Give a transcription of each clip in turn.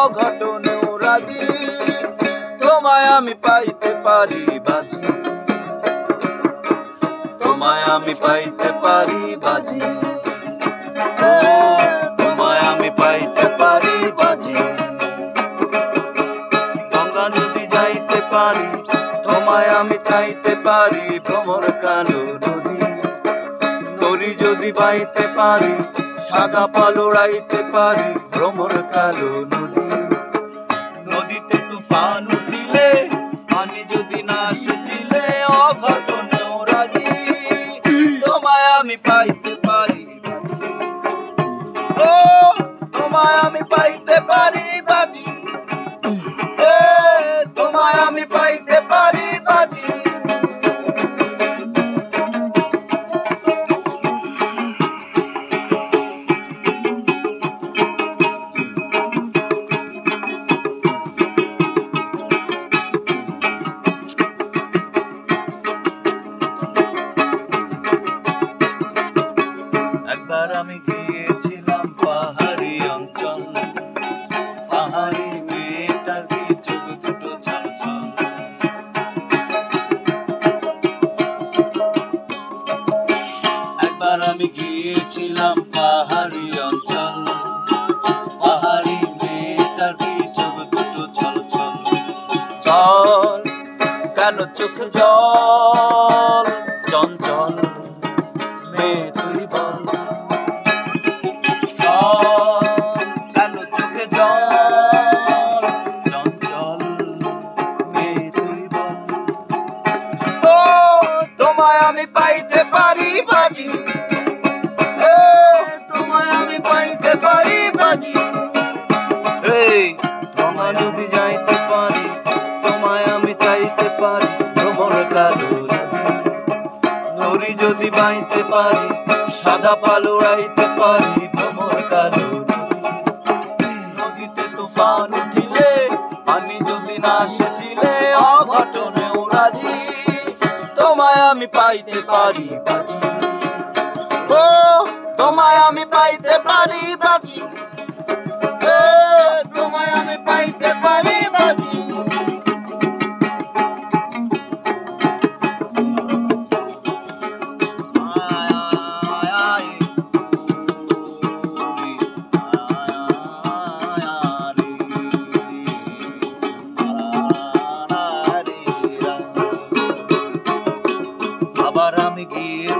অঘটনেও রাজি, তোমায় আমি পাইতে পারি বাজি। তোমায় আমি পাইতে পারি বাজি। তোমায় আমি পাইতে পারি বাজি। গঙ্গা নদী যাইতে পারি, তোমায় আমি চাইতে পারি ভ্রমর কালো নদী। নদী যদি বাইতে পারি সাদা পালো পারে ভ্রমর কালো নদী। নদীতে তুফান উঠিলে, পানি যদি না সেচিলে অঘটনেও রাজি। তোমায় আমি পাইতে পারি তোমায় আমি পাইতে পারি একবার আমি গিয়েছিলাম পাহাড়ি অঞ্চল। পাহাড়ি মেয়েটার চোখ দুটো চল চল কেন চোখ জল? চাইতে পারি তোমার কালো নরি যদি বাইতে পারি, সাদা পাল উড়াইতে পারি ভ্রমর কালো নদীতে তুফান উঠিলে, পানি যদি না সেচিলে, অঘটনে রাজি তোমায় আমি পাইতে পারি, বাজি। ও, তোমায় আমি পাইতে পারি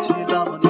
গিয়েছিলাম নীল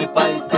তোমায় আমি